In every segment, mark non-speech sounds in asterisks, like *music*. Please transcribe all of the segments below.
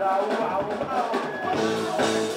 Wow, wow, wow.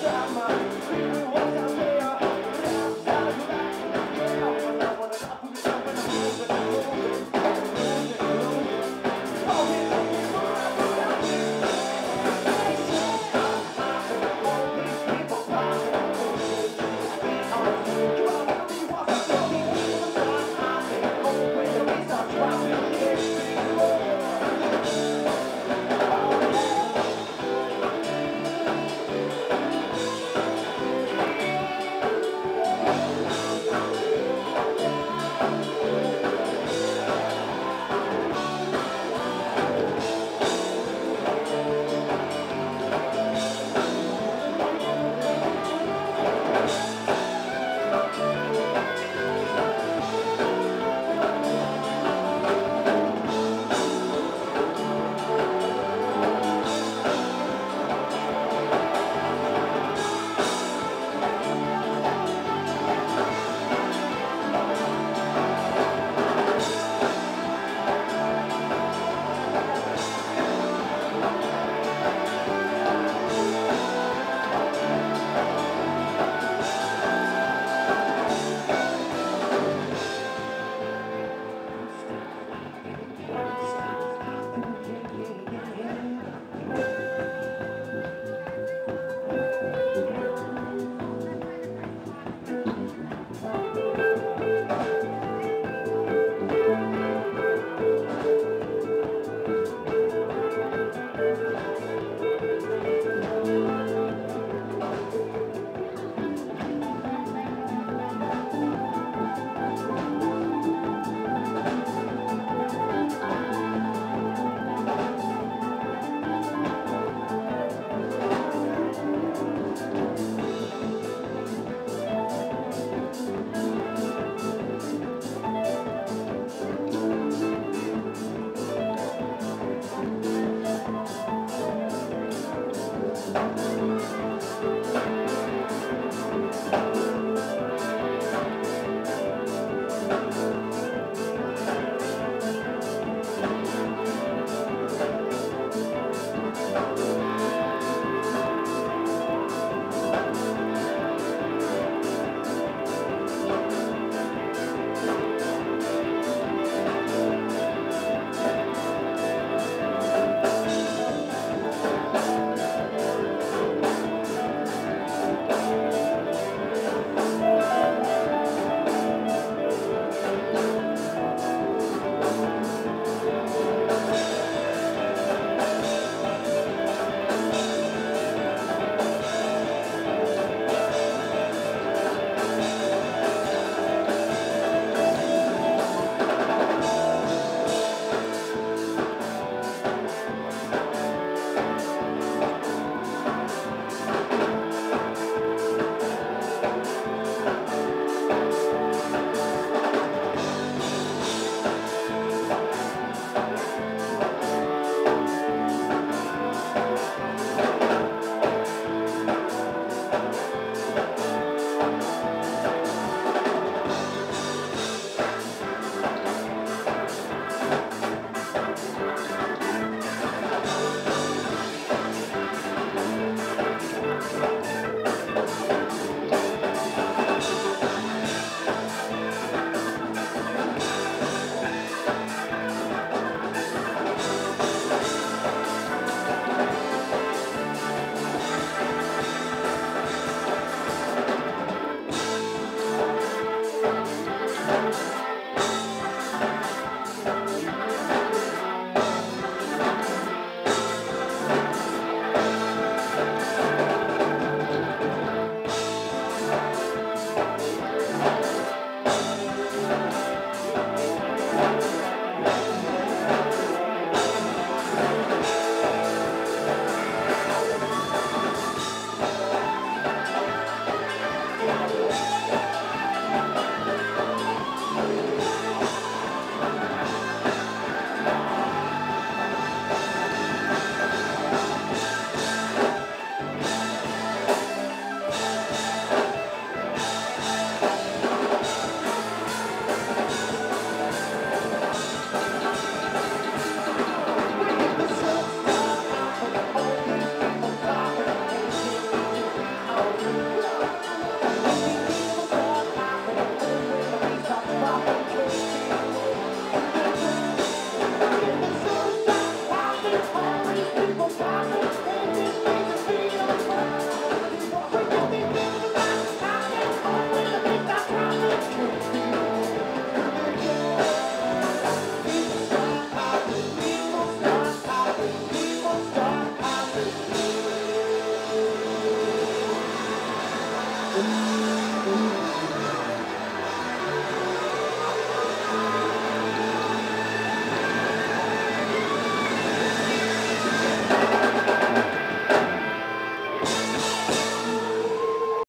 Ooh. *laughs*